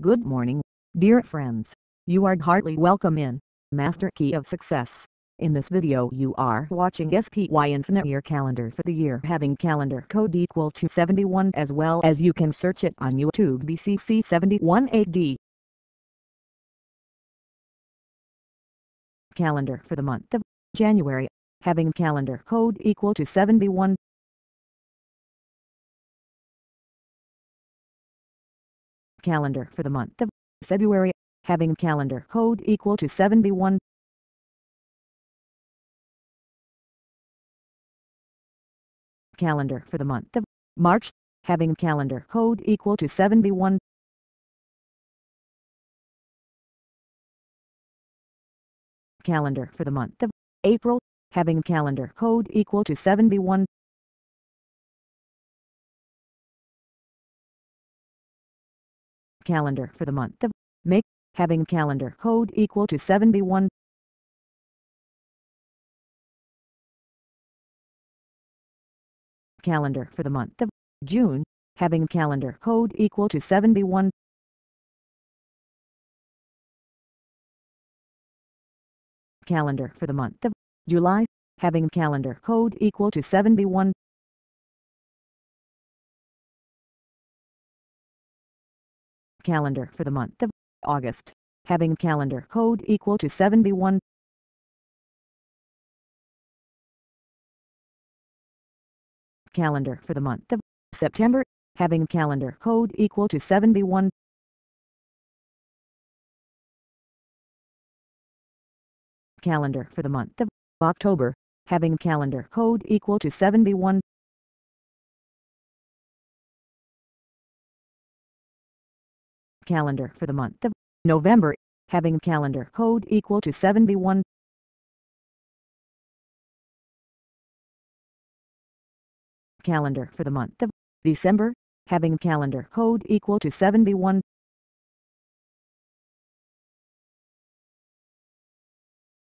Good morning, dear friends. You are heartily welcome in Master Key of Success. In this video you are watching SPY Infinite Year Calendar for the year having calendar code equal to 71 as well as you can search it on YouTube by CC 71AD. Calendar for the month of January, having calendar code equal to 71. Calendar for the month of February, having calendar code equal to 71. Calendar for the month of March, having calendar code equal to 71. Calendar for the month of April, having calendar code equal to 71. Calendar for the month of May, having calendar code equal to 71. Calendar for the month of June, having calendar code equal to 71. Calendar for the month of July, having calendar code equal to 71. Calendar for the month of August, having calendar code equal to 71. Calendar for the month of September, having calendar code equal to 71. Calendar for the month of October, having calendar code equal to 71. Calendar for the month of November, having calendar code equal to 71. Calendar for the month of December, having calendar code equal to 71.